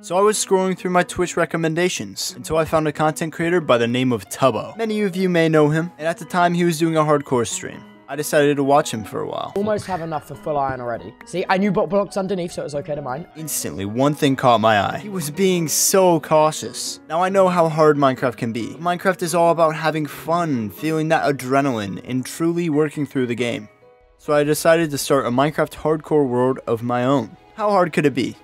So I was scrolling through my Twitch recommendations until I found a content creator by the name of Tubbo. Many of you may know him, and at the time he was doing a hardcore stream. I decided to watch him for a while. Almost have enough for full iron already. See, I knew bot blocks underneath, so it was okay to mine. Instantly, one thing caught my eye. He was being so cautious. Now I know how hard Minecraft can be. Minecraft is all about having fun, feeling that adrenaline, and truly working through the game. So I decided to start a Minecraft hardcore world of my own. How hard could it be?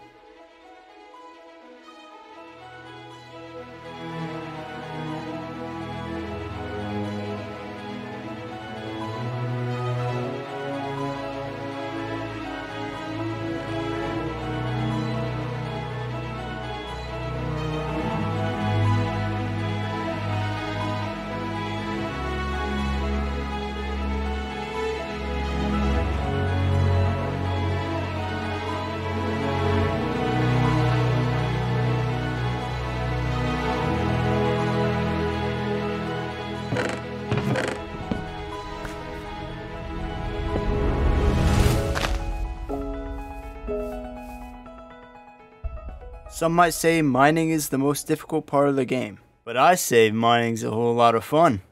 Some might say mining is the most difficult part of the game, but I say mining's a whole lot of fun.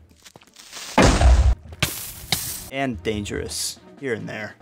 And dangerous, here and there.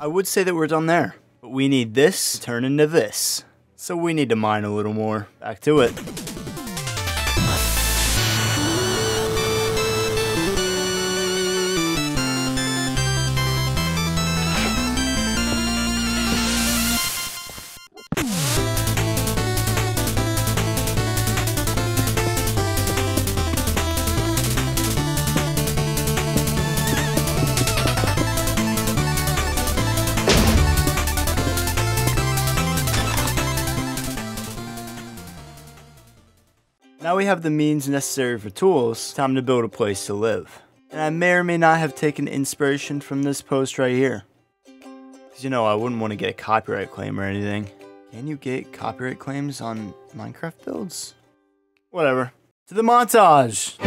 I would say that we're done there, but we need this to turn into this. So we need to mine a little more. Back to it. Now we have the means necessary for tools, time to build a place to live. And I may or may not have taken inspiration from this post right here. Because you know, I wouldn't want to get a copyright claim or anything. Can you get copyright claims on Minecraft builds? Whatever. To the montage!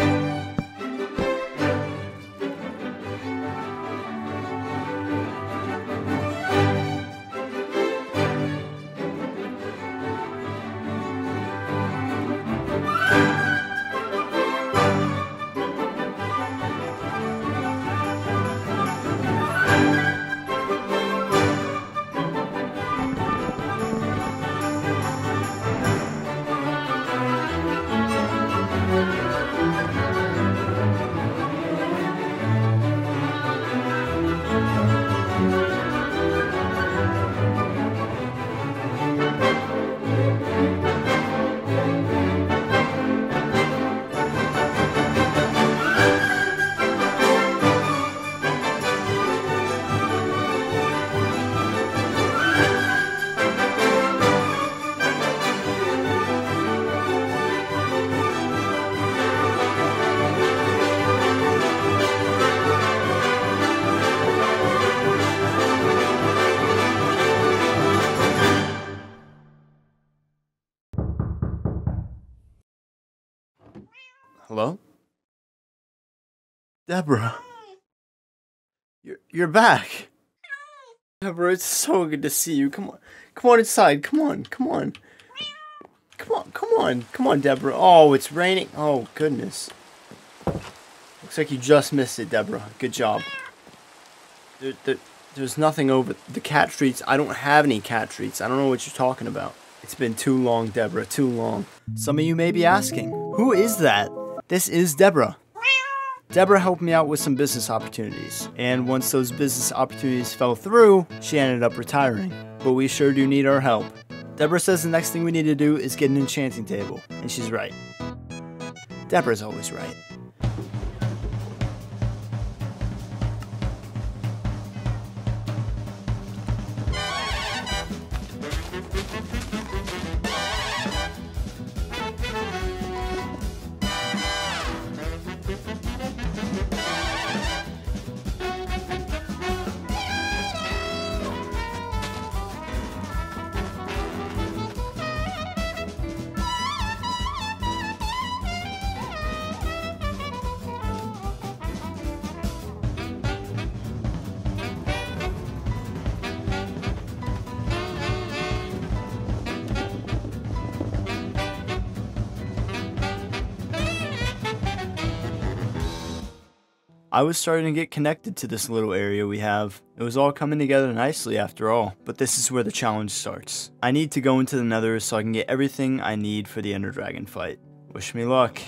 Deborah. You're you're back. Deborah, it's so good to see you. Come on. Come on inside. Come on. Come on. Come on. Come on. Come on, Deborah. Oh, it's raining. Oh, goodness. Looks like you just missed it, Deborah. Good job. There, there, there's nothing over the cat treats. I don't have any cat treats. I don't know what you're talking about. It's been too long, Deborah. Too long. Some of you may be asking, who is that? This is Deborah. Deborah helped me out with some business opportunities, and once those business opportunities fell through, she ended up retiring. But we sure do need our help. Deborah says the next thing we need to do is get an enchanting table, and she's right. Deborah's always right. I was starting to get connected to this little area we have. It was all coming together nicely after all, but this is where the challenge starts. I need to go into the nether so I can get everything I need for the Ender Dragon fight. Wish me luck.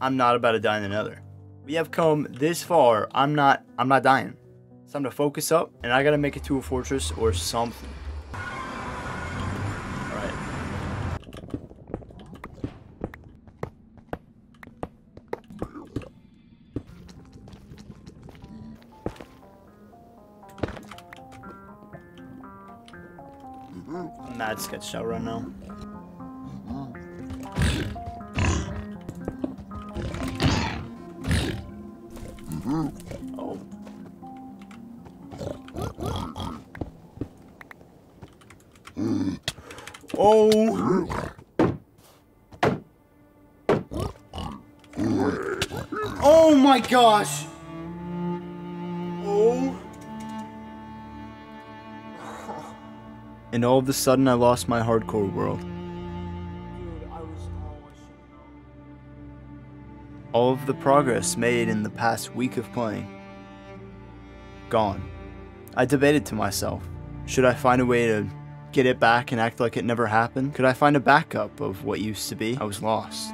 I'm not about to die in the nether. We have come this far, I'm not, I'm not dying. It's time to focus up, and I gotta make it to a fortress or something. I'm mad sketched right now. Oh. Oh. Oh my gosh. And all of a sudden, I lost my hardcore world. All of the progress made in the past week of playing. Gone. I debated to myself should I find a way to get it back and act like it never happened? Could I find a backup of what used to be? I was lost.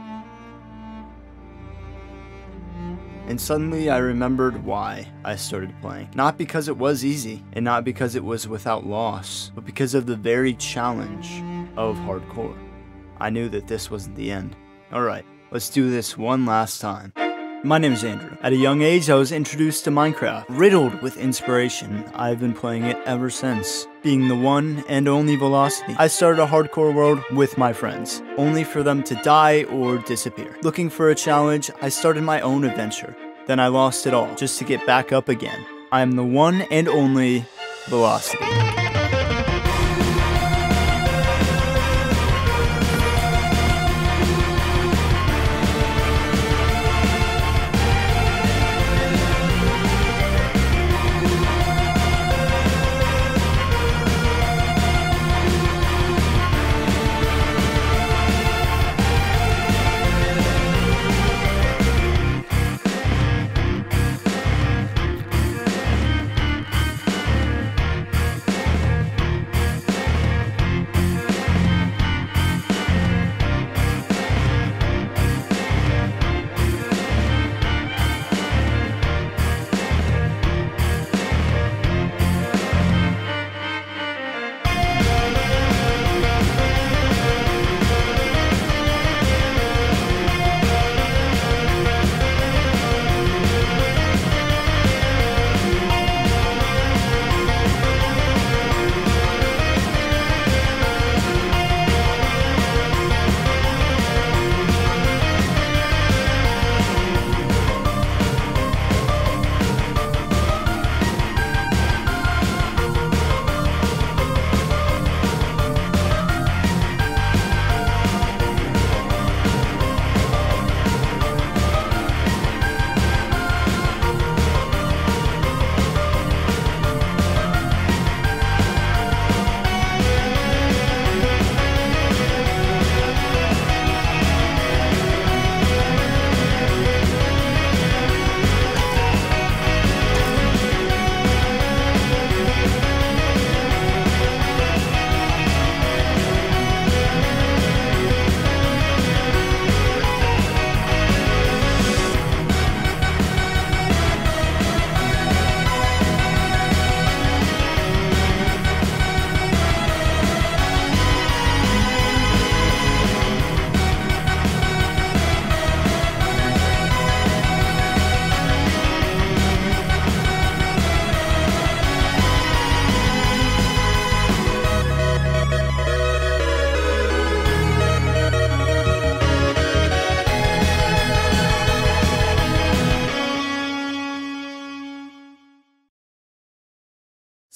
And suddenly I remembered why I started playing. Not because it was easy, and not because it was without loss, but because of the very challenge of hardcore. I knew that this wasn't the end. Alright, let's do this one last time. My name is Andrew. At a young age, I was introduced to Minecraft. Riddled with inspiration, I've been playing it ever since. Being the one and only Velocity, I started a hardcore world with my friends, only for them to die or disappear. Looking for a challenge, I started my own adventure. Then I lost it all, just to get back up again. I am the one and only Velocity.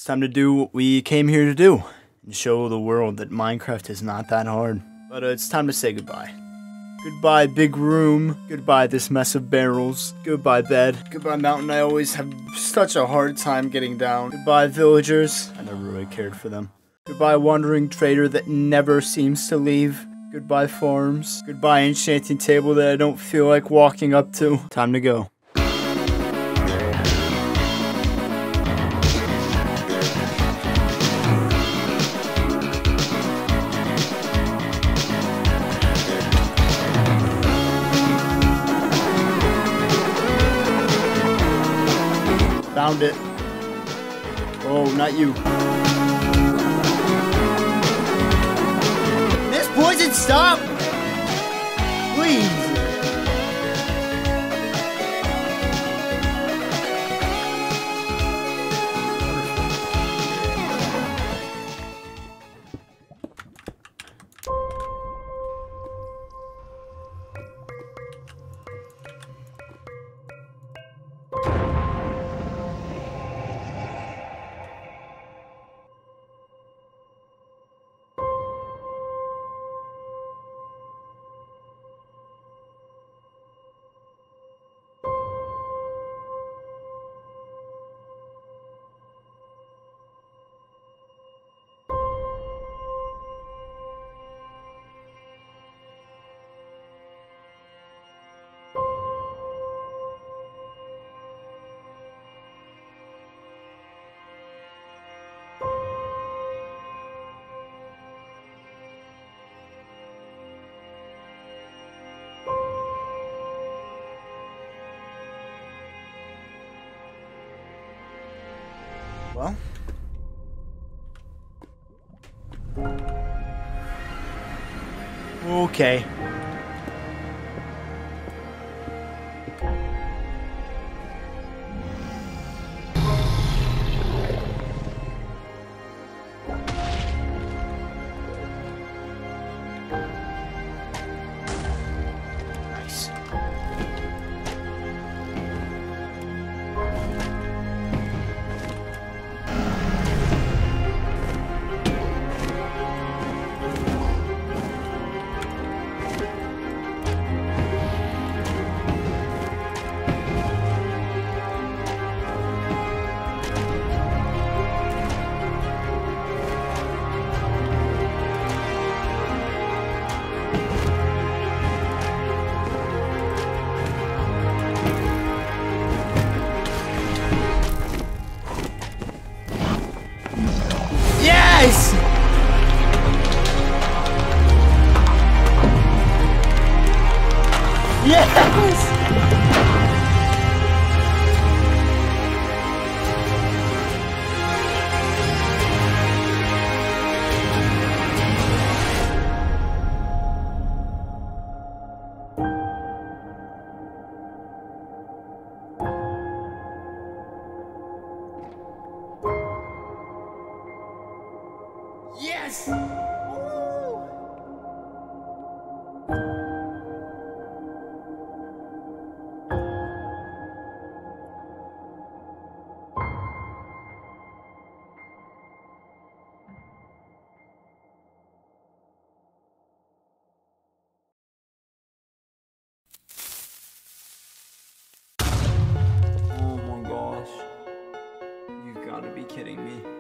It's time to do what we came here to do and show the world that Minecraft is not that hard. But uh, it's time to say goodbye. Goodbye, big room. Goodbye, this mess of barrels. Goodbye, bed. Goodbye, mountain. I always have such a hard time getting down. Goodbye, villagers. I never really cared for them. Goodbye, wandering trader that never seems to leave. Goodbye, farms. Goodbye, enchanting table that I don't feel like walking up to. Time to go. You. Miss Poison, stop! Please. well. Okay. Yes! kidding me?